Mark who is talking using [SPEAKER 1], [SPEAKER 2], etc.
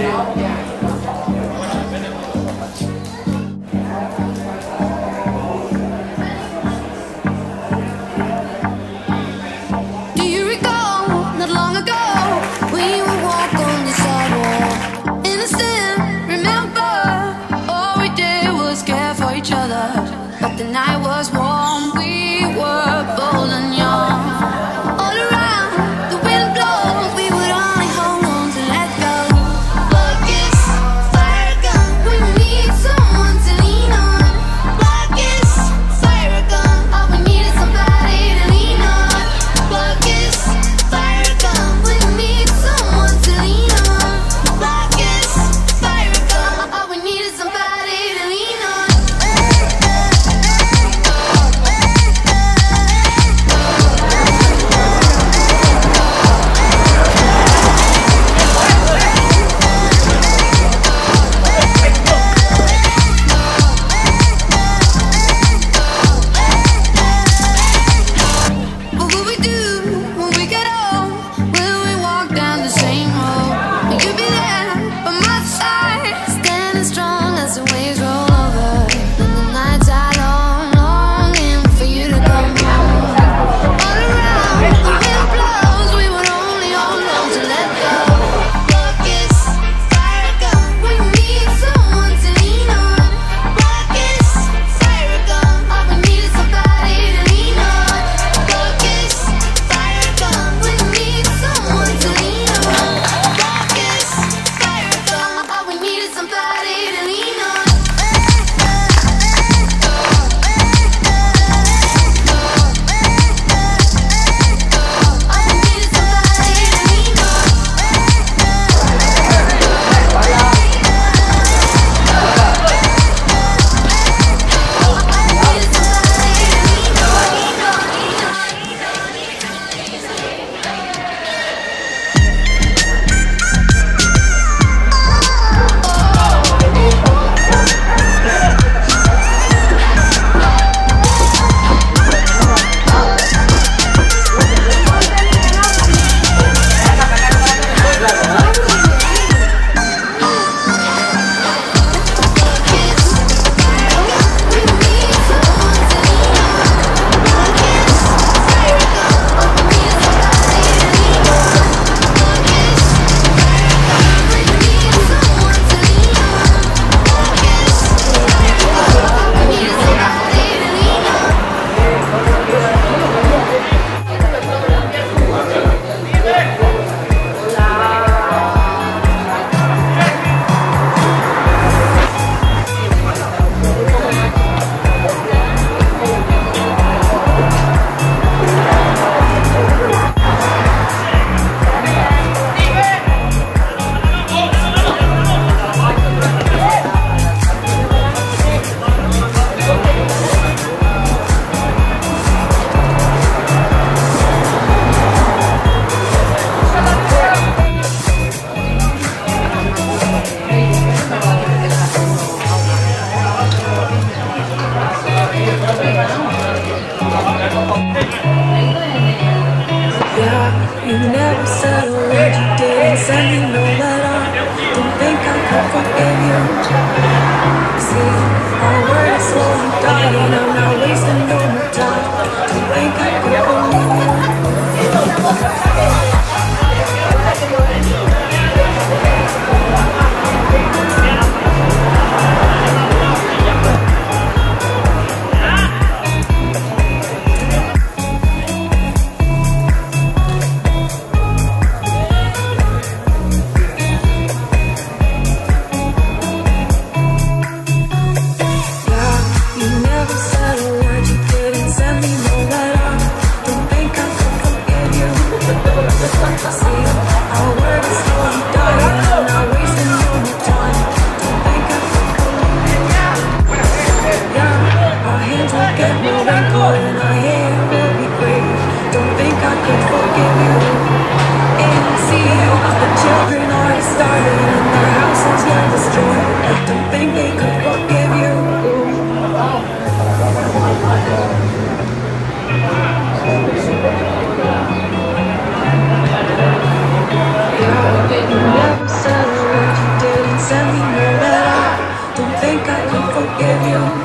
[SPEAKER 1] Obrigado.
[SPEAKER 2] tell me no that I don't think I can forgive you.